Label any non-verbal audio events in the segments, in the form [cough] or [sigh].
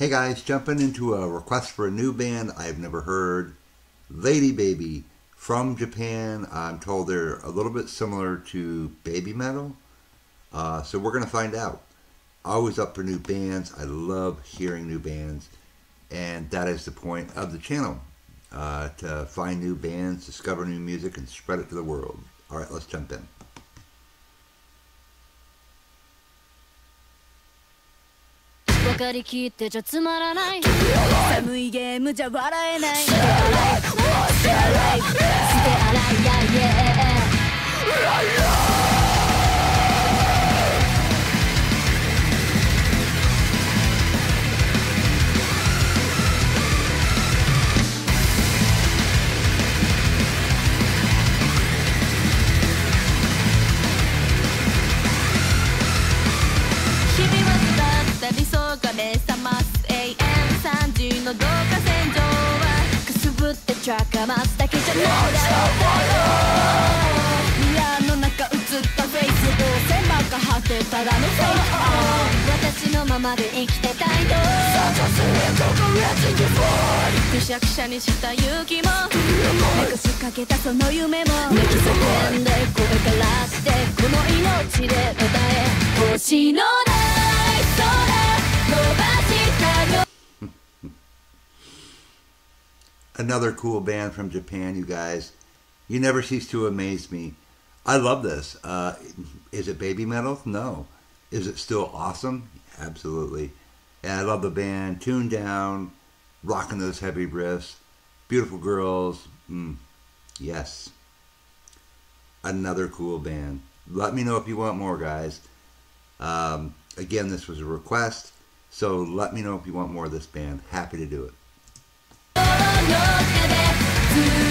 Hey guys, jumping into a request for a new band I've never heard, LADYBABY from Japan. I'm told they're a little bit similar to BABYMETAL, uh, so we're gonna find out. Always up for new bands. I love hearing new bands, and that is the point of the channel uh, to find new bands, discover new music, and spread it to the world. All right, let's jump in. かりきってじゃつまらない。寒いゲームじゃ笑えない。捨て洗い捨て洗い捨て洗いやいやぶってチャカますだけじゃないだろうミラーの中映ったフェイスどうせバカ果てただのフェイク私のままで生きてたいとくしゃくしゃにした勇気も目くしかけたその夢も泣き叫んで声からしてこの命で歌え星の Another cool band from Japan, you guys. You never cease to amaze me. I love this. Uh, is it BABYMETAL? No. Is it still awesome? Absolutely. And I love the band. Tuned down, rocking those heavy riffs. Beautiful girls. Mm, yes. Another cool band. Let me know if you want more, guys. Um, again, this was a request. So let me know if you want more of this band. Happy to do it. の手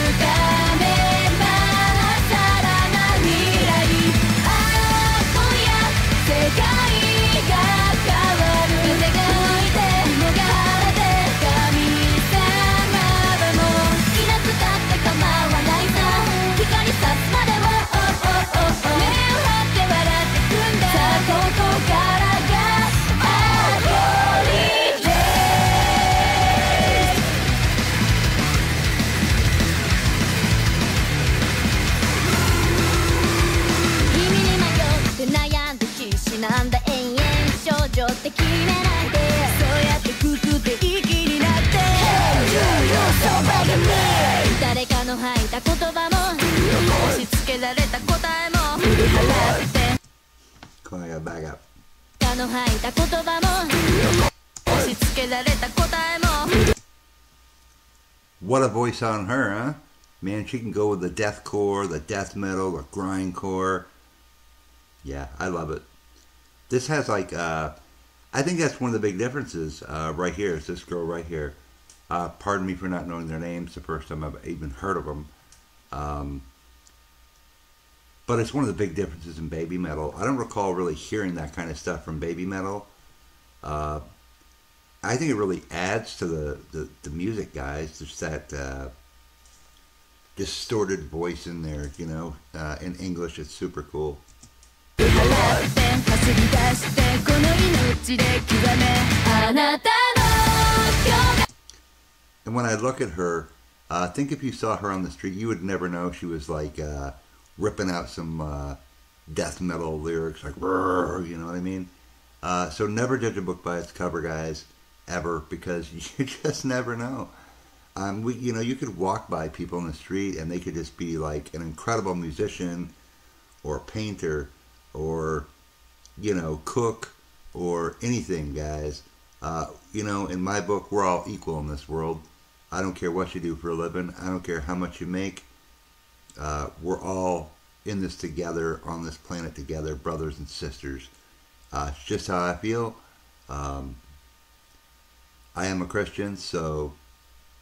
えも振り払って Come on, I gotta back up. 誰かの吐いた言葉も押し付けられた答えも What a voice on her, huh? Man, she can go with the deathcore, the death metal, the grindcore. Yeah, I love it. This has like, uh, I think that's one of the big differences uh, right here. Is this girl right here? Uh, pardon me for not knowing their names. The first time I've even heard of them. Um, but it's one of the big differences in BABYMETAL. I don't recall really hearing that kind of stuff from BABYMETAL. Uh, I think it really adds to the, the, the music, guys. There's that uh, distorted voice in there, you know. Uh, in English, it's super cool. And when I look at her, uh, think if you saw her on the street, you would never know she was like uh, ripping out some uh, death metal lyrics, like you know what I mean. Uh, so never judge a book by its cover, guys, ever, because [laughs] you just never know. Um, we, you know, you could walk by people in the street and they could just be like an incredible musician, or painter, or you know, cook, or anything, guys. Uh, you know, in my book, we're all equal in this world. I don't care what you do for a living. I don't care how much you make. Uh, we're all in this together, on this planet together, brothers and sisters. Uh, it's just how I feel. Um, I am a Christian, so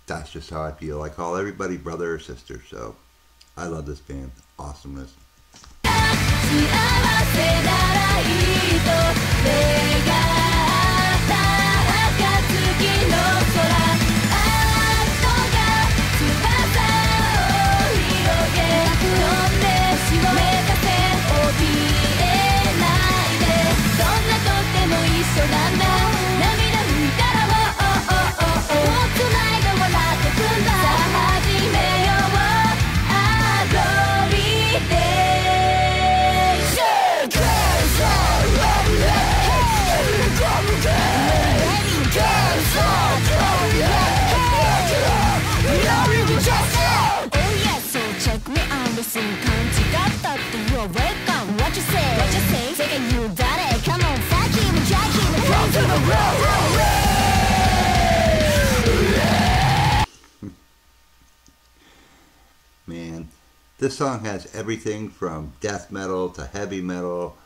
that's just how I feel. I call everybody brother or sister, so I love this band. Awesomeness. This song has everything from death metal to heavy metal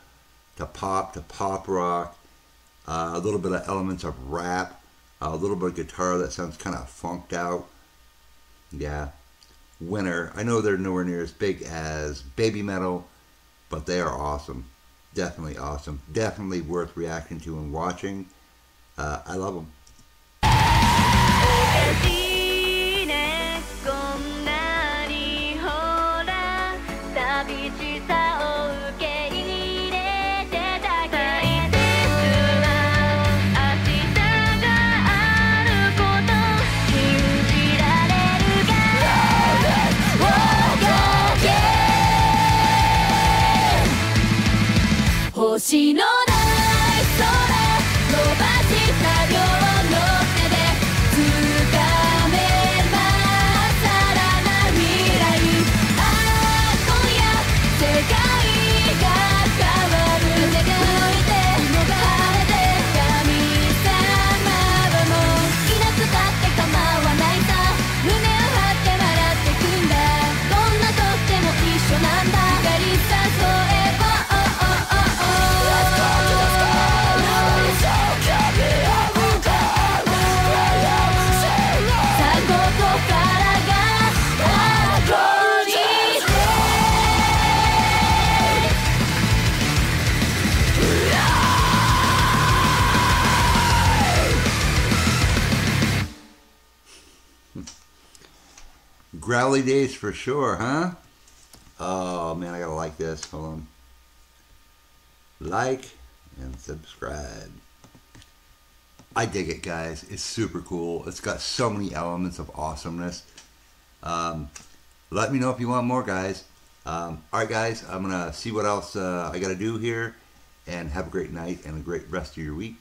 to pop to pop rock, uh, a little bit of elements of rap, a little bit of guitar that sounds kind of funked out. Yeah. Winner. I know they're nowhere near as big as BABYMETAL, but they are awesome. Definitely awesome. Definitely worth reacting to and watching. Uh, I love them. Growly days for sure, huh? Oh man, I gotta like this. Hold on. Like and subscribe. I dig it, guys. It's super cool. It's got so many elements of awesomeness. Um, let me know if you want more, guys. Um, all right, guys. I'm gonna see what else uh, I gotta do here, and have a great night and a great rest of your week.